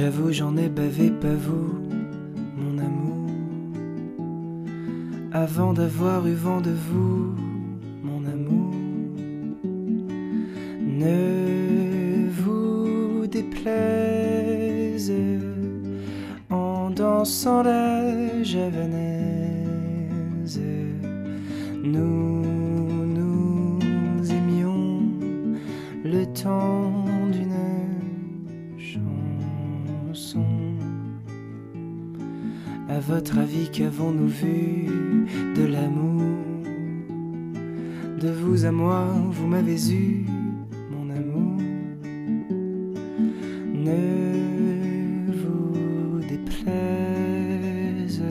J'avoue, j'en ai bavé, pas vous, mon amour. Avant d'avoir eu vent de vous, mon amour. Ne vous déplaise en dansant la javanaise. Nous nous aimions le temps À votre avis, qu'avons-nous vu de l'amour De vous à moi, vous m'avez eu, mon amour. Ne vous déplaise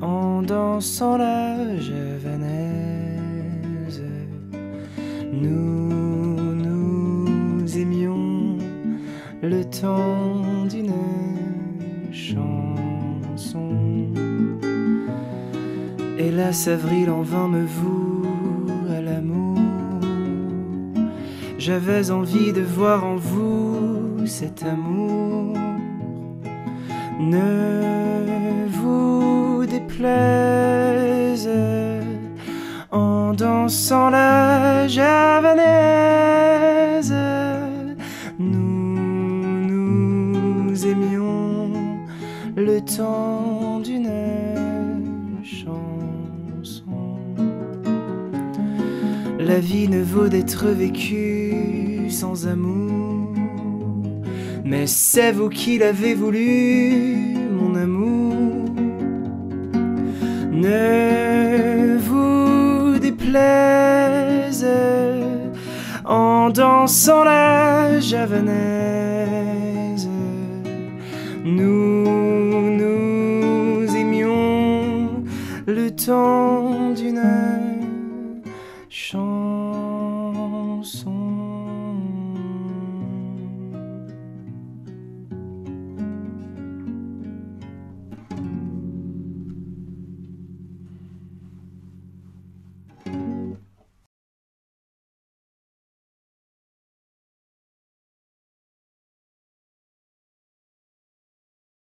en dansant la javanaise. Nous nous aimions le temps d'une chanson. Hélas, avril en vain me voue à l'amour. J'avais envie de voir en vous cet amour. Ne vous déplaise en dansant la javanaise. Nous nous aimions le temps d'une chanson. La vie ne vaut d'être vécue sans amour. Mais c'est vous qui l'avez voulu, mon amour. Ne vous déplaise en dansant la javanaise. Nous nous aimions le temps d'une